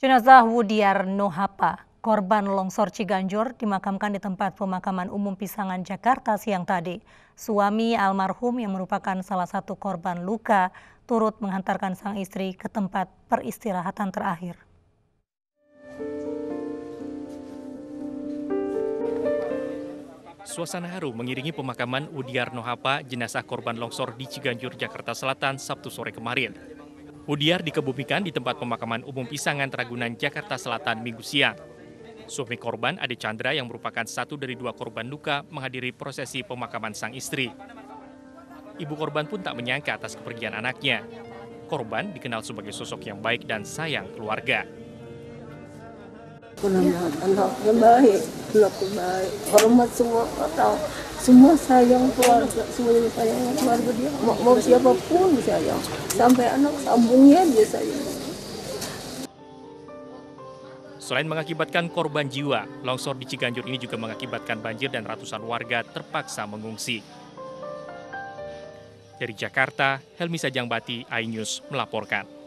Jenazah Wudiar Nohapa, korban longsor Ciganjur, dimakamkan di tempat pemakaman umum Pisangan, Jakarta siang tadi. Suami almarhum yang merupakan salah satu korban luka turut menghantarkan sang istri ke tempat peristirahatan terakhir. Suasana haru mengiringi pemakaman Udiar Nohapa, jenazah korban longsor di Ciganjur, Jakarta Selatan, Sabtu sore kemarin. Udiar dikebumikan di tempat pemakaman umum Pisangan Ragunan, Jakarta Selatan, Minggu siang. Suami korban, Ade Chandra, yang merupakan satu dari dua korban luka, menghadiri prosesi pemakaman sang istri. Ibu korban pun tak menyangka atas kepergian anaknya. Korban dikenal sebagai sosok yang baik dan sayang keluarga. Baik, baik, hormat semua atau semua sayang keluarga, semuanya sayang keluarga dia. Mau, mau siapa pun disayang, sampai anak sambungnya dia sayang. Selain mengakibatkan korban jiwa, longsor di Ciganjur ini juga mengakibatkan banjir dan ratusan warga terpaksa mengungsi. Dari Jakarta, Helmi Sajangbati, iNews melaporkan.